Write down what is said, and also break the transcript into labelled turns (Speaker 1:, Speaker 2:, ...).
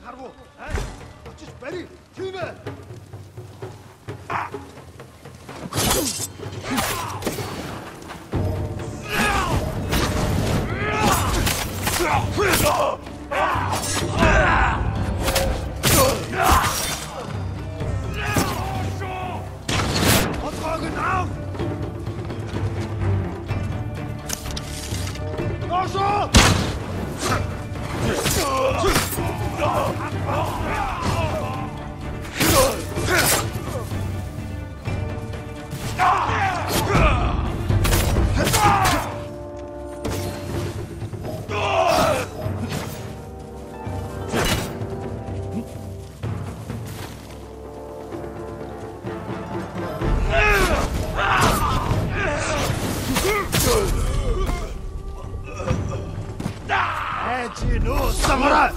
Speaker 1: cargo. Eh? That is very female. Auf! É no samurai!